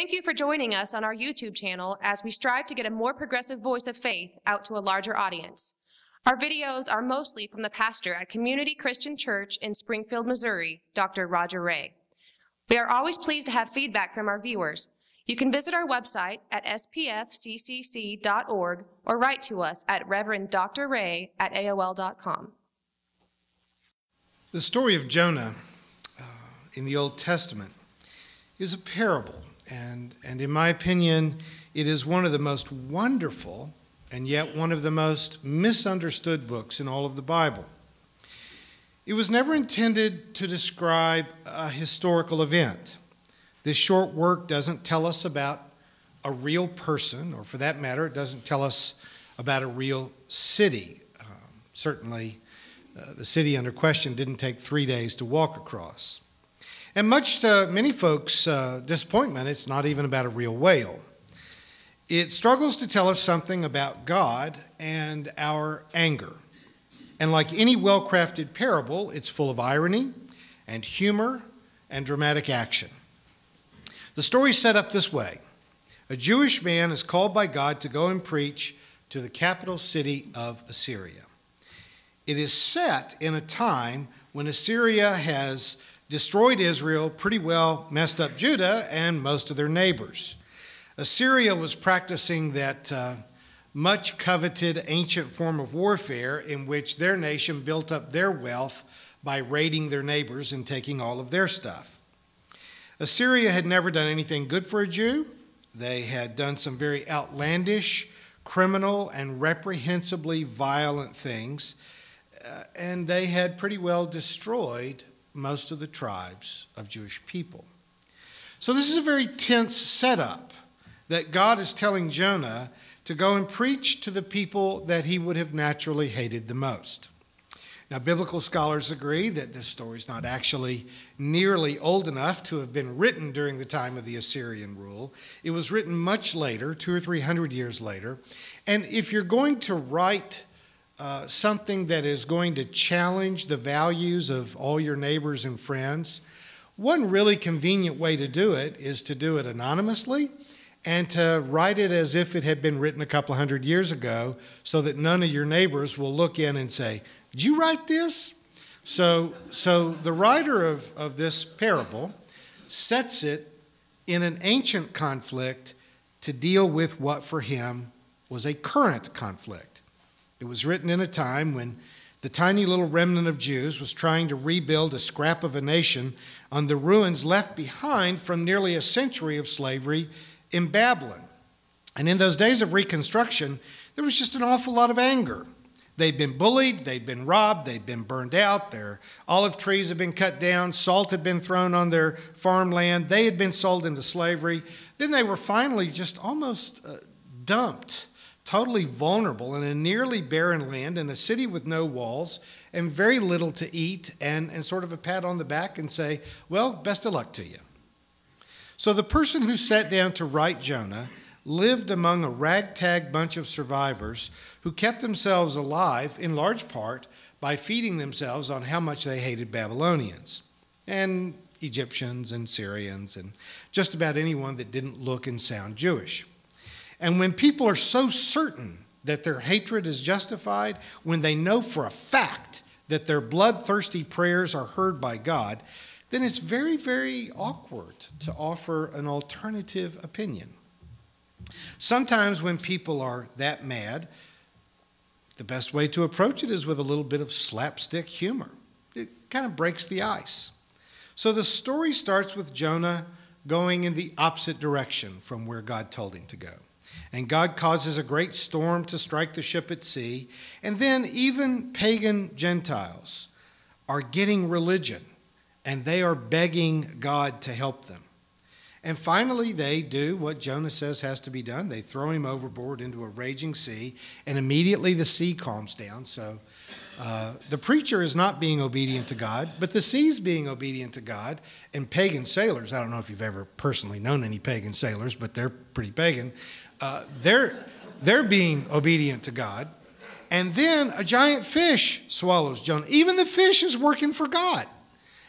Thank you for joining us on our YouTube channel as we strive to get a more progressive voice of faith out to a larger audience. Our videos are mostly from the pastor at Community Christian Church in Springfield, Missouri, Dr. Roger Ray. We are always pleased to have feedback from our viewers. You can visit our website at spfccc.org or write to us at Reverend Dr. Ray at AOL.com. The story of Jonah uh, in the Old Testament is a parable, and, and in my opinion, it is one of the most wonderful and yet one of the most misunderstood books in all of the Bible. It was never intended to describe a historical event. This short work doesn't tell us about a real person, or for that matter, it doesn't tell us about a real city. Um, certainly, uh, the city under question didn't take three days to walk across. And much to many folks' uh, disappointment, it's not even about a real whale. It struggles to tell us something about God and our anger. And like any well crafted parable, it's full of irony and humor and dramatic action. The story is set up this way A Jewish man is called by God to go and preach to the capital city of Assyria. It is set in a time when Assyria has destroyed Israel, pretty well messed up Judah and most of their neighbors. Assyria was practicing that uh, much coveted ancient form of warfare in which their nation built up their wealth by raiding their neighbors and taking all of their stuff. Assyria had never done anything good for a Jew. They had done some very outlandish, criminal, and reprehensibly violent things, uh, and they had pretty well destroyed most of the tribes of Jewish people. So, this is a very tense setup that God is telling Jonah to go and preach to the people that he would have naturally hated the most. Now, biblical scholars agree that this story is not actually nearly old enough to have been written during the time of the Assyrian rule. It was written much later, two or three hundred years later. And if you're going to write uh, something that is going to challenge the values of all your neighbors and friends, one really convenient way to do it is to do it anonymously and to write it as if it had been written a couple hundred years ago so that none of your neighbors will look in and say, Did you write this? So, so the writer of, of this parable sets it in an ancient conflict to deal with what for him was a current conflict. It was written in a time when the tiny little remnant of Jews was trying to rebuild a scrap of a nation on the ruins left behind from nearly a century of slavery in Babylon. And in those days of Reconstruction, there was just an awful lot of anger. They'd been bullied, they'd been robbed, they'd been burned out, their olive trees had been cut down, salt had been thrown on their farmland, they had been sold into slavery. Then they were finally just almost uh, dumped, totally vulnerable in a nearly barren land, in a city with no walls and very little to eat, and, and sort of a pat on the back and say, Well, best of luck to you. So the person who sat down to write Jonah lived among a ragtag bunch of survivors who kept themselves alive in large part by feeding themselves on how much they hated Babylonians and Egyptians and Syrians and just about anyone that didn't look and sound Jewish. And when people are so certain that their hatred is justified, when they know for a fact that their bloodthirsty prayers are heard by God, then it's very, very awkward to offer an alternative opinion. Sometimes when people are that mad, the best way to approach it is with a little bit of slapstick humor. It kind of breaks the ice. So the story starts with Jonah going in the opposite direction from where God told him to go. And God causes a great storm to strike the ship at sea. And then even pagan Gentiles are getting religion and they are begging God to help them. And finally, they do what Jonah says has to be done. They throw him overboard into a raging sea, and immediately the sea calms down. So uh, the preacher is not being obedient to God, but the sea's being obedient to God. And pagan sailors, I don't know if you've ever personally known any pagan sailors, but they're pretty pagan. Uh, they're, they're being obedient to God. And then a giant fish swallows Jonah. Even the fish is working for God.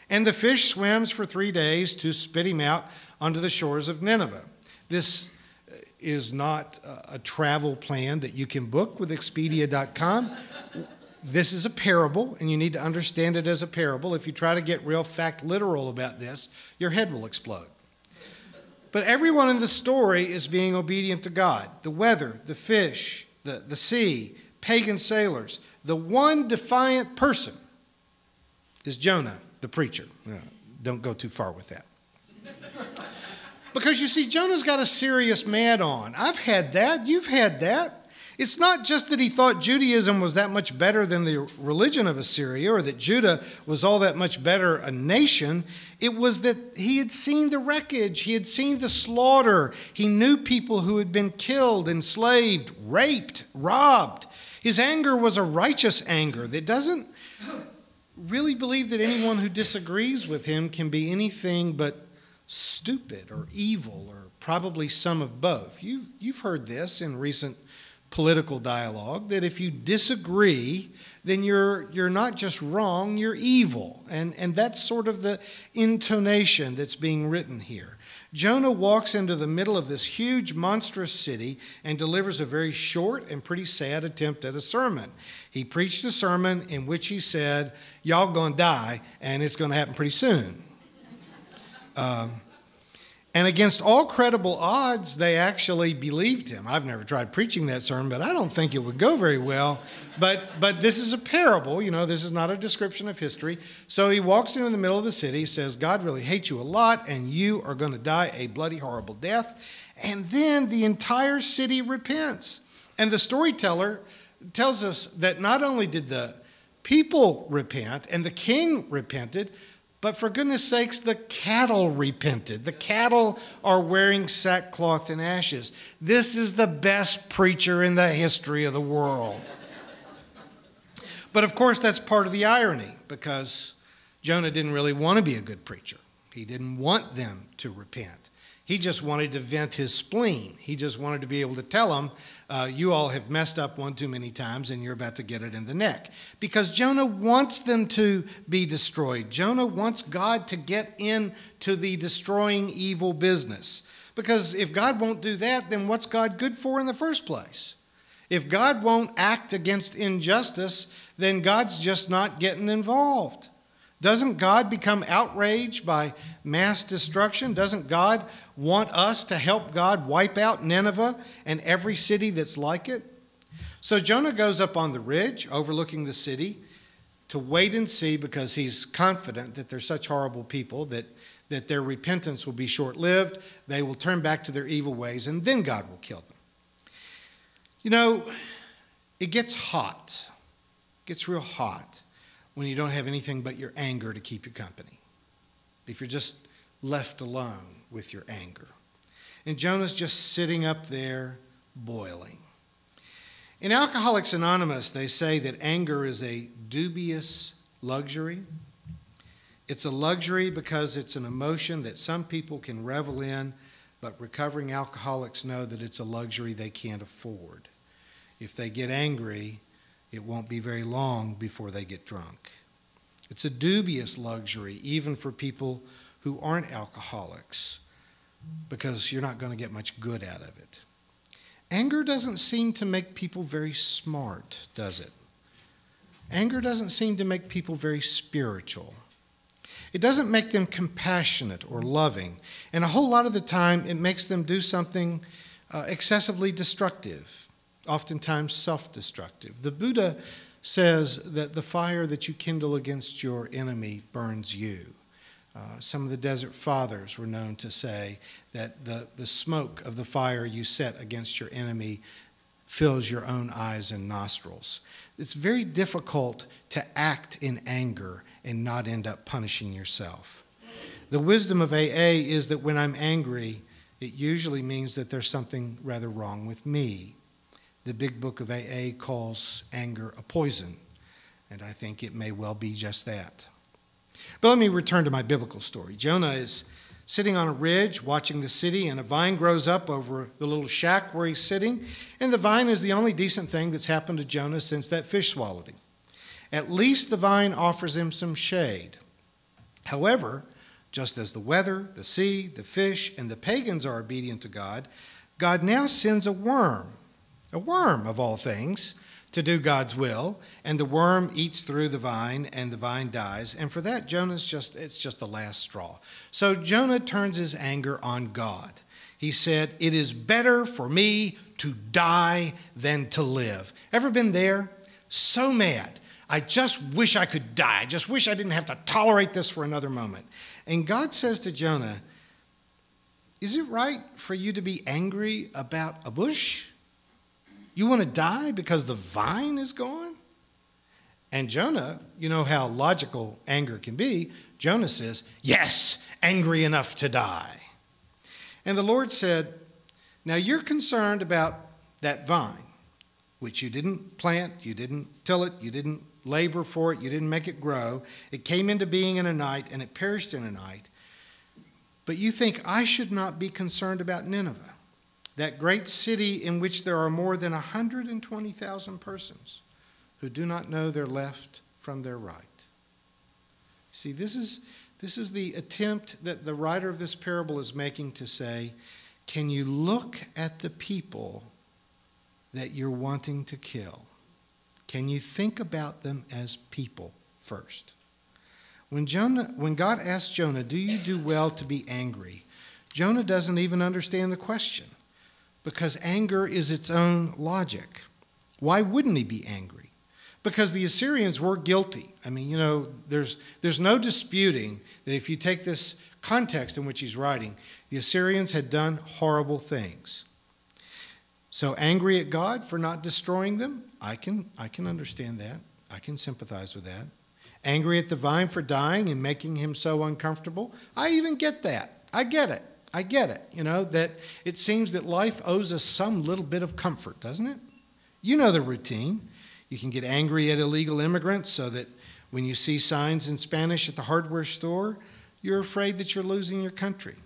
And the fish swims for three days to spit him out onto the shores of Nineveh. This is not a travel plan that you can book with Expedia.com. This is a parable, and you need to understand it as a parable. If you try to get real fact literal about this, your head will explode. But everyone in the story is being obedient to God the weather, the fish, the, the sea, pagan sailors. The one defiant person is Jonah, the preacher. Uh, don't go too far with that. Because you see, Jonah's got a serious mad on. I've had that. You've had that. It's not just that he thought Judaism was that much better than the religion of Assyria or that Judah was all that much better a nation. It was that he had seen the wreckage, he had seen the slaughter. He knew people who had been killed, enslaved, raped, robbed. His anger was a righteous anger that doesn't really believe that anyone who disagrees with him can be anything but stupid or evil or probably some of both. You've, you've heard this in recent political dialogue that if you disagree, then you're, you're not just wrong, you're evil. And, and that's sort of the intonation that's being written here. Jonah walks into the middle of this huge, monstrous city and delivers a very short and pretty sad attempt at a sermon. He preached a sermon in which he said, Y'all gonna die, and it's gonna happen pretty soon. Um, and against all credible odds, they actually believed him. I've never tried preaching that sermon, but I don't think it would go very well. But, but this is a parable, you know, this is not a description of history. So he walks into the middle of the city, says, God really hates you a lot, and you are going to die a bloody, horrible death. And then the entire city repents. And the storyteller tells us that not only did the people repent and the king repented, but for goodness sakes, the cattle repented. The cattle are wearing sackcloth and ashes. This is the best preacher in the history of the world. But of course, that's part of the irony because Jonah didn't really want to be a good preacher. He didn't want them to repent. He just wanted to vent his spleen. He just wanted to be able to tell them, uh, you all have messed up one too many times and you're about to get it in the neck. Because Jonah wants them to be destroyed. Jonah wants God to get into the destroying evil business. Because if God won't do that, then what's God good for in the first place? If God won't act against injustice, then God's just not getting involved. Doesn't God become outraged by mass destruction? Doesn't God want us to help God wipe out Nineveh and every city that's like it? So Jonah goes up on the ridge overlooking the city to wait and see because he's confident that they're such horrible people that, that their repentance will be short lived. They will turn back to their evil ways, and then God will kill them. You know, it gets hot, it gets real hot when you don't have anything but your anger to keep you company. If you're just left alone with your anger. And Jonah's just sitting up there boiling. In Alcoholics Anonymous, they say that anger is a dubious luxury. It's a luxury because it's an emotion that some people can revel in, but recovering alcoholics know that it's a luxury they can't afford. If they get angry, it won't be very long before they get drunk. It's a dubious luxury, even for people who aren't alcoholics, because you're not going to get much good out of it. Anger doesn't seem to make people very smart, does it? Anger doesn't seem to make people very spiritual. It doesn't make them compassionate or loving. And a whole lot of the time, it makes them do something uh, excessively destructive, oftentimes self destructive. The Buddha says that the fire that you kindle against your enemy burns you. Uh, some of the desert fathers were known to say that the, the smoke of the fire you set against your enemy fills your own eyes and nostrils. It's very difficult to act in anger and not end up punishing yourself. The wisdom of AA is that when I'm angry, it usually means that there's something rather wrong with me. The big book of AA calls anger a poison, and I think it may well be just that. But let me return to my biblical story. Jonah is sitting on a ridge watching the city, and a vine grows up over the little shack where he's sitting, and the vine is the only decent thing that's happened to Jonah since that fish swallowed him. At least the vine offers him some shade. However, Just as the weather, the sea, the fish, and the pagans are obedient to God, God now sends a worm, a worm of all things, to do God's will, and the worm eats through the vine, and the vine dies. And for that, Jonah's just it's just the last straw. So Jonah turns his anger on God. He said, It is better for me to die than to live. Ever been there? So mad. I just wish I could die. I just wish I didn't have to tolerate this for another moment. And God says to Jonah, Is it right for you to be angry about a bush? You want to die because the vine is gone? And Jonah, you know how logical anger can be. Jonah says, Yes, angry enough to die. And the Lord said, Now you're concerned about that vine, which you didn't plant, you didn't till it, you didn't labor for it, you didn't make it grow. It came into being in a night and it perished in a night. But you think I should not be concerned about Nineveh that great city in which there are more than 120,000 persons who do not know their left from their right. See, this is, this is the attempt that the writer of this parable is making to say, can you look at the people that you're wanting to kill? Can you think about them as people first? When, Jonah, when God asked Jonah, Do you do well to be angry? Jonah doesn't even understand the question because anger is its own logic. Why wouldn't he be angry? Because the Assyrians were guilty. I mean, you know, there's, there's no disputing that if you take this context in which he's writing, the Assyrians had done horrible things. So angry at God for not destroying them, I can, I can understand that. I can sympathize with that. Angry at the vine for dying and making him so uncomfortable, I even get that. I get it. I get it, you know, that it seems that life owes us some little bit of comfort, doesn't it? You know the routine. You can get angry at illegal immigrants so that when you see signs in Spanish at the hardware store, you're afraid that you're losing your country.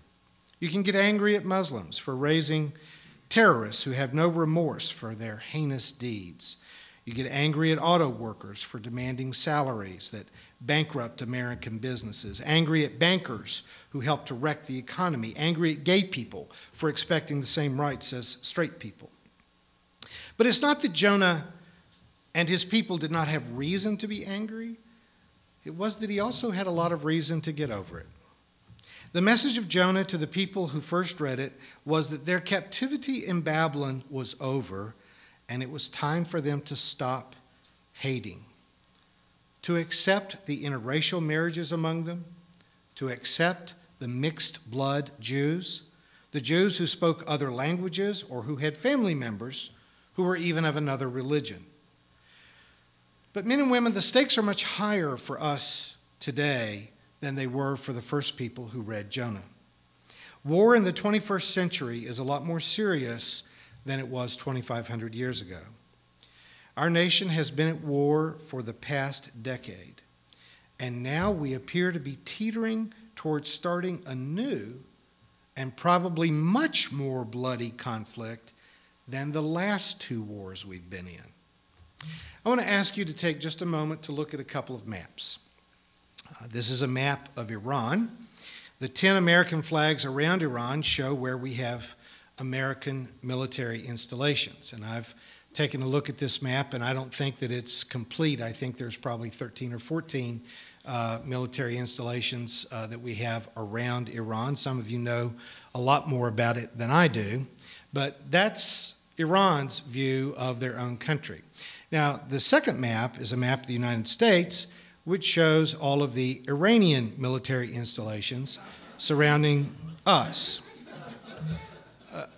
You can get angry at Muslims for raising terrorists who have no remorse for their heinous deeds. You get angry at auto workers for demanding salaries that bankrupt American businesses, angry at bankers who help to wreck the economy, angry at gay people for expecting the same rights as straight people. But it's not that Jonah and his people did not have reason to be angry, it was that he also had a lot of reason to get over it. The message of Jonah to the people who first read it was that their captivity in Babylon was over and it was time for them to stop hating to accept the interracial marriages among them, to accept the mixed blood Jews, the Jews who spoke other languages or who had family members who were even of another religion. But, men and women, the stakes are much higher for us today than they were for the first people who read Jonah. War in the 21st century is a lot more serious than it was 2,500 years ago. Our nation has been at war for the past decade, and now we appear to be teetering towards starting a new and probably much more bloody conflict than the last two wars we've been in. I want to ask you to take just a moment to look at a couple of maps. Uh, this is a map of Iran. The 10 American flags around Iran show where we have American military installations, and I've taken a look at this map, and I don't think that it's complete. I think there's probably 13 or 14 uh, military installations uh, that we have around Iran. Some of you know a lot more about it than I do, but that's Iran's view of their own country. Now, the second map is a map of the United States, which shows all of the Iranian military installations surrounding us.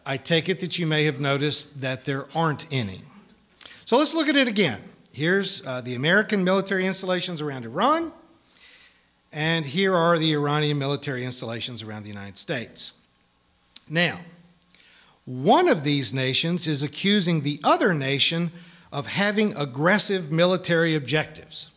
I take it that you may have noticed that there aren't any. So let's look at it again. Here's uh, the American military installations around Iran, and here are the Iranian military installations around the United States. Now, one of these nations is accusing the other nation of having aggressive military objectives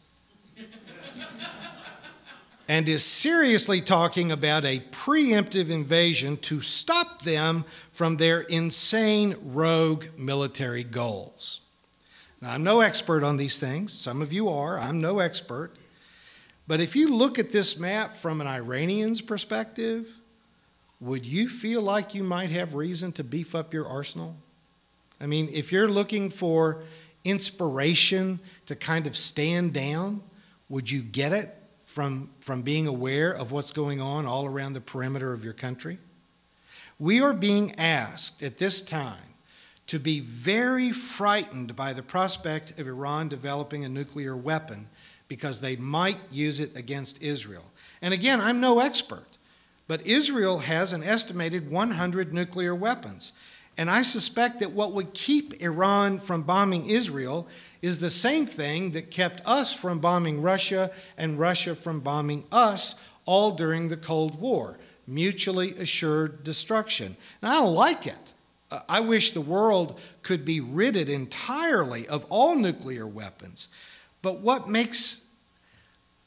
and is seriously talking about a preemptive invasion to stop them from their insane rogue military goals. Now, I'm no expert on these things. Some of you are. I'm no expert. But if you look at this map from an Iranian's perspective, would you feel like you might have reason to beef up your arsenal? I mean, if you're looking for inspiration to kind of stand down, would you get it from, from being aware of what's going on all around the perimeter of your country? We are being asked at this time to be very frightened by the prospect of Iran developing a nuclear weapon because they might use it against Israel. And again, I'm no expert, but Israel has an estimated 100 nuclear weapons. And I suspect that what would keep Iran from bombing Israel is the same thing that kept us from bombing Russia and Russia from bombing us all during the Cold War mutually assured destruction. And I don't like it. I wish the world could be ridded entirely of all nuclear weapons. But what makes,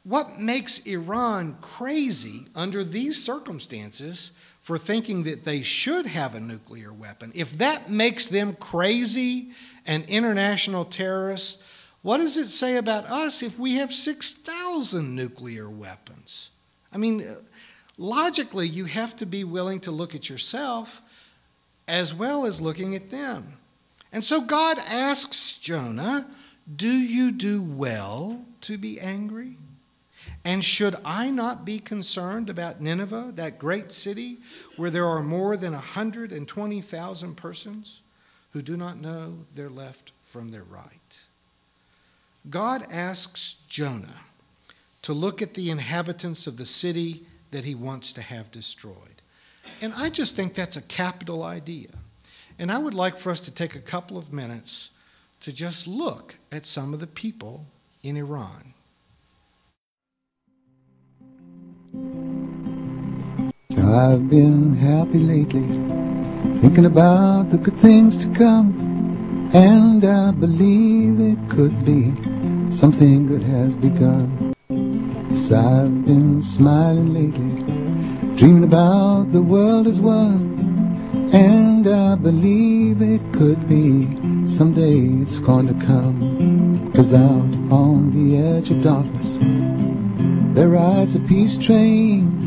what makes Iran crazy under these circumstances for thinking that they should have a nuclear weapon, if that makes them crazy and international terrorists, what does it say about us if we have 6,000 nuclear weapons? I mean, logically, you have to be willing to look at yourself as well as looking at them. And so God asks Jonah, Do you do well to be angry? And should I not be concerned about Nineveh, that great city where there are more than 120,000 persons who do not know their left from their right? God asks Jonah to look at the inhabitants of the city that he wants to have destroyed. And I just think that's a capital idea. And I would like for us to take a couple of minutes to just look at some of the people in Iran. I've been happy lately, thinking about the good things to come, and I believe it could be something good has begun. Yes, I've been smiling lately, dreaming about the world as one. And I believe it could be someday it's going to come. Cause out on the edge of darkness, there rides a peace train.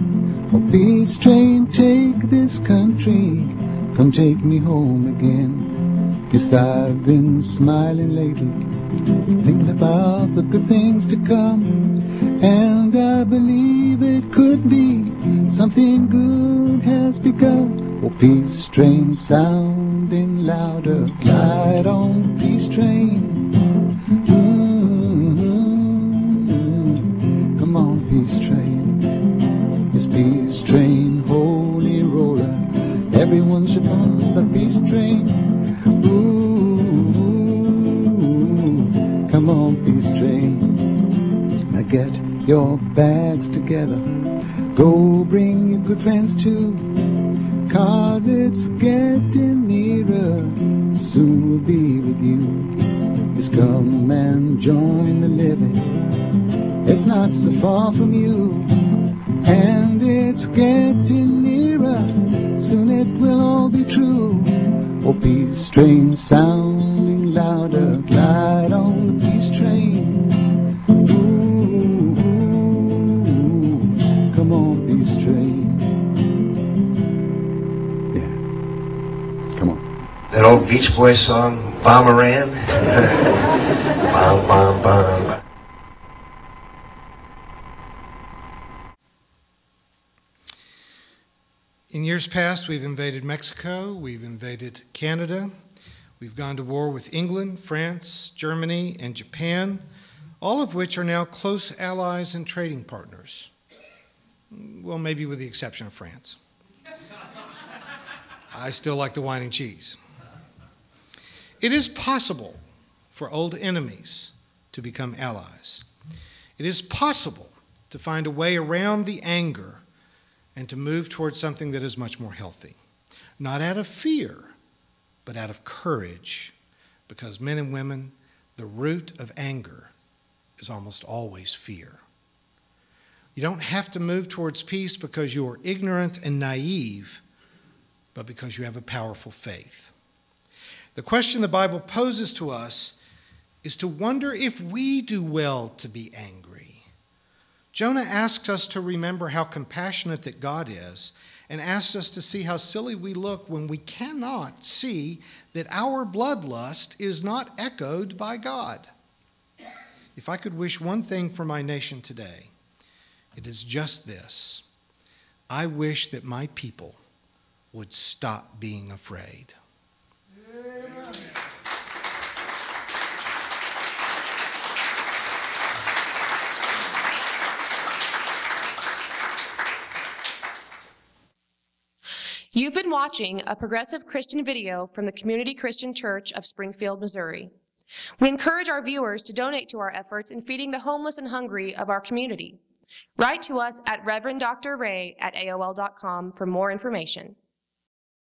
Oh, peace train, take this country, come take me home again. Yes, I've been smiling lately, thinking about the good things to come. And I believe it could be something good has begun. Oh, peace train sounding louder, glide on the peace train. Get your bags together. Go bring your good friends too. Cause it's getting nearer. Soon we'll be with you. Just come and join the living. It's not so far from you. And it's getting nearer. Soon it will all be true. Oh, peace train sounding louder. Old Beach Boys song, Bomb Iran? bomb, bomb, bomb. In years past, we've invaded Mexico, we've invaded Canada, we've gone to war with England, France, Germany, and Japan, all of which are now close allies and trading partners. Well, maybe with the exception of France. I still like the wine and cheese. It is possible for old enemies to become allies. It is possible to find a way around the anger and to move towards something that is much more healthy. Not out of fear, but out of courage, because men and women, the root of anger is almost always fear. You don't have to move towards peace because you are ignorant and naive, but because you have a powerful faith. The question the Bible poses to us is to wonder if we do well to be angry. Jonah asks us to remember how compassionate that God is and asks us to see how silly we look when we cannot see that our bloodlust is not echoed by God. If I could wish one thing for my nation today, it is just this I wish that my people would stop being afraid. You've been watching a progressive Christian video from the Community Christian Church of Springfield, Missouri. We encourage our viewers to donate to our efforts in feeding the homeless and hungry of our community. Write to us at Reverend Dr. Ray at AOL.com for more information.